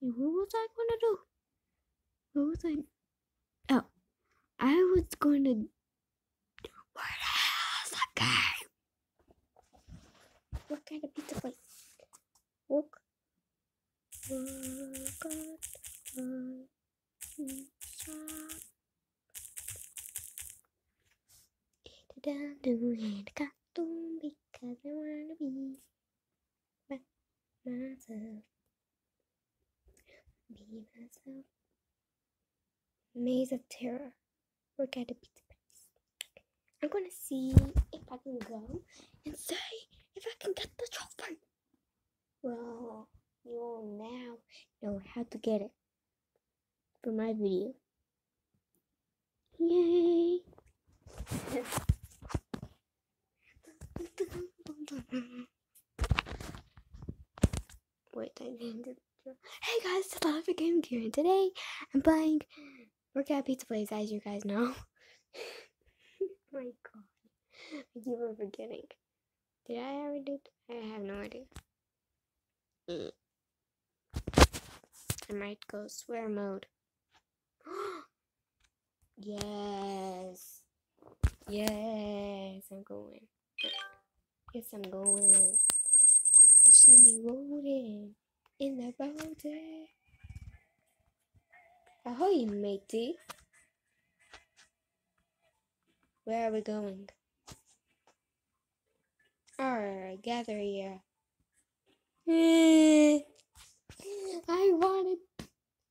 What was I gonna do? What was I? Oh, I was going to. Do what else? Okay. What kind of pizza place? Walk. Walk out my pizza. Eat it down to and cartoon because I wanna be by myself. Be myself. Maze of Terror. Work at a pizza place. I'm gonna see if I can go and say if I can get the trophy. Well, you will now know how to get it for my video. Yay! Wait, I. Hey guys, it's Aliva Gaming here, and today I'm playing Work at Pizza Place, as you guys know. my god, I keep on forgetting. Did I ever do? I have no idea. I might go swear mode. yes. Yes, I'm going. Yes, I'm going. See me rolling in the boat. Ahoy, matey. Where are we going? Arr, gather here. Eh, I wanted.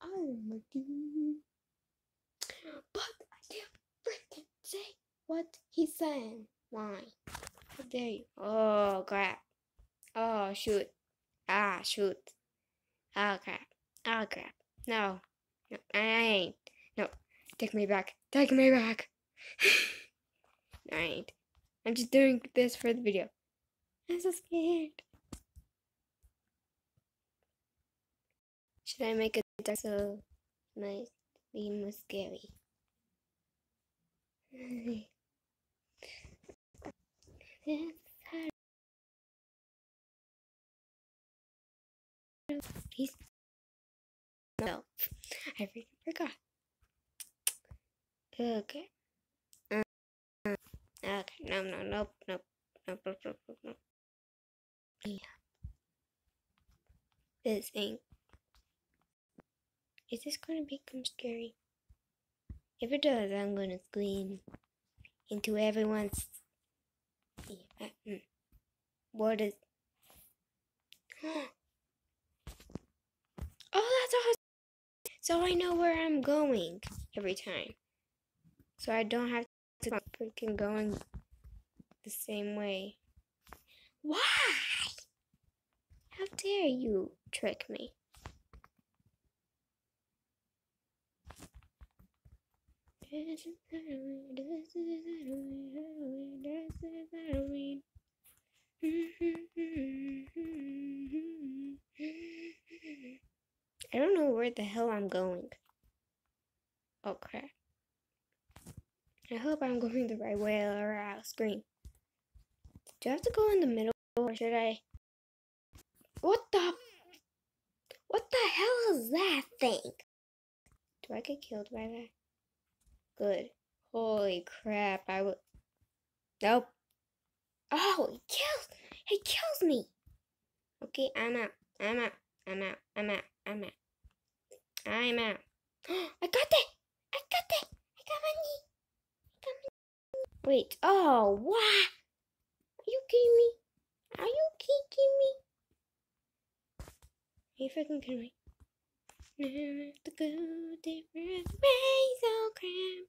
God. But I can't freaking say what he's saying. Why? How dare you? Oh crap. Oh shoot. Ah shoot. Oh crap. Oh crap. No. No, I ain't. No. Take me back. Take me back. I ain't. I'm just doing this for the video. I'm so scared. Should I make a dark so it might be more scary? Please. No, I freaking forgot. Okay. Uh, okay. No, no, nope, nope, nope, nope, nope, nope, nope. Yeah. This ain't. Is this gonna become scary? If it does, I'm gonna scream into everyone's. Yeah. mm. What is? Oh, that's awesome! So I know where I'm going every time. So I don't have to freaking going the same way. Why? How dare you trick me? This is Halloween, this is Halloween, this is Halloween. I don't know where the hell I'm going. Oh crap. I hope I'm going the right way or I'll scream. Do I have to go in the middle or should I? What the? What the hell is that thing? Do I get killed by that? Good. Holy crap, I would. Nope. Oh, he kills! He kills me! Okay, I'm out. I'm out. I'm out. I'm out. I'm out. I'm out. I got it! I got it! I got money! I got money! Wait. Oh, what? Are you kidding me? Are you kidding me? Are you freaking kidding me? Now to go different ways. Oh crap.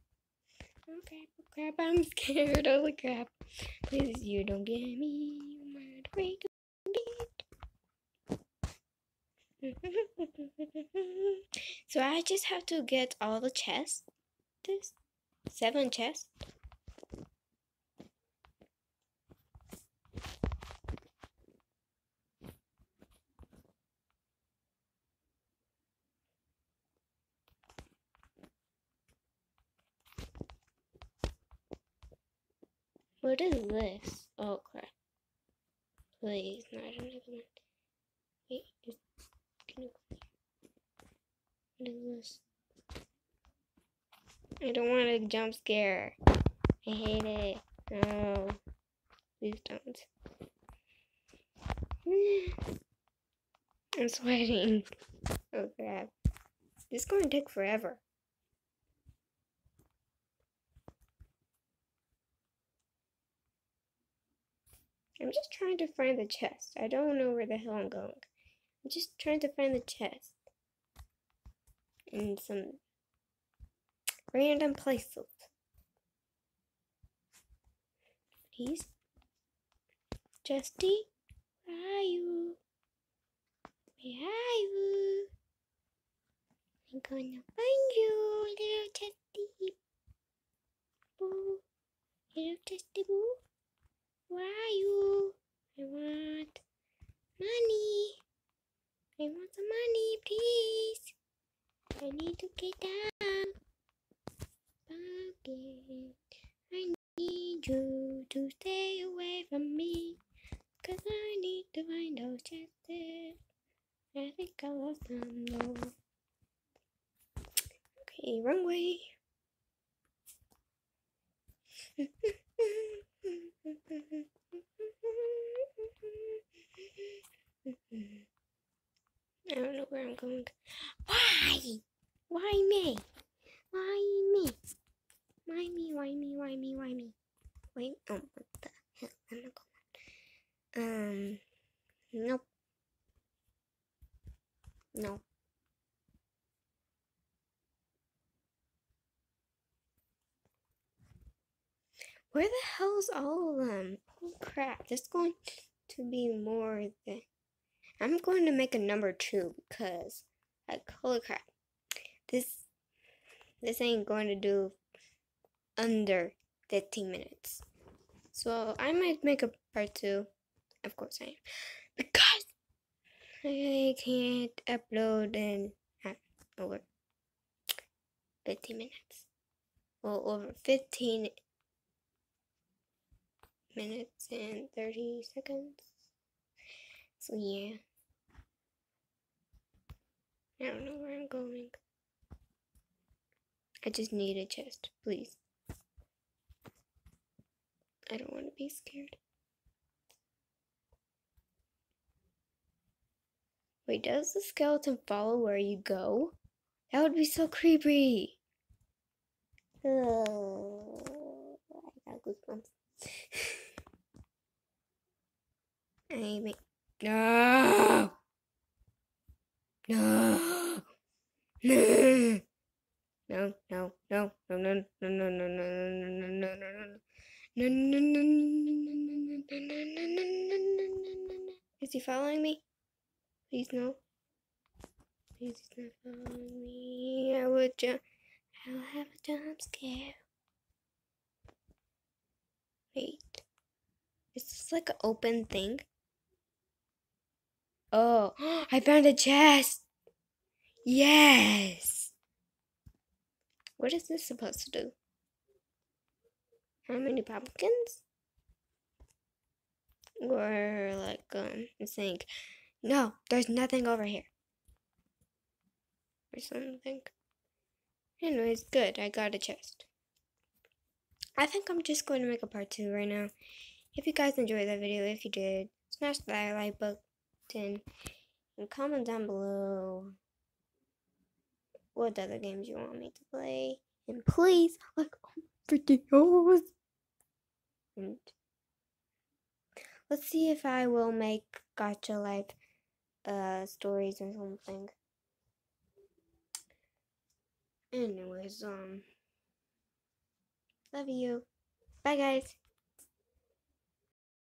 Oh crap, oh crap, I'm scared. Holy crap. Please, you don't get me. Might break a bit. so I just have to get all the chests. This seven chests. What is this? Oh crap. Please, no, I don't another one. Wait, can this? I don't want a jump scare. I hate it. No. Please don't. I'm sweating. Oh crap. This is going to take forever. I'm just trying to find the chest. I don't know where the hell I'm going. I'm just trying to find the chest. In some random places. Please. Chesty, where are you? Where are you? I'm gonna find you, little Chesty. Boo. Little Chesty Boo. Where are you? I want money. I want some money, please. I need to get down. Pumpkin. I need you to stay away from me. Cause I need to find those chests. I think I lost them though. Okay, wrong way. I don't know where I'm going. Why? Why me? Why me? Why me? Why me? Why me? Why me? Wait, oh, what the hell am going? Um, nope. No. Where the hell's all of them? Oh crap, this is going to be more than... I'm going to make a number two because, like, holy crap. This, this ain't going to do under 15 minutes. So I might make a part two. Of course I am. Because I can't upload in uh, over 15 minutes. Well, over 15 minutes and 30 seconds. So yeah. I don't know where I'm going. I just need a chest, please. I don't want to be scared. Wait, does the skeleton follow where you go? That would be so creepy. Oh, I got goosebumps. I make no, no, no. No, no, no, no, no, no, no, no, no, no, no, no, no, is he following me? Please no. Please he's not following me. I would jump. I'll have a jump scare. Wait. Is this like an open thing? Oh, I found a chest. Yes. What is this supposed to do? How many pumpkins? Or like um saying, no, there's nothing over here. Or something. Anyways, good, I got a chest. I think I'm just going to make a part two right now. If you guys enjoyed that video, if you did, smash that like button and comment down below what other games you want me to play. And please like videos. And let's see if I will make Gacha Life uh stories or something. Anyways, um love you. Bye guys.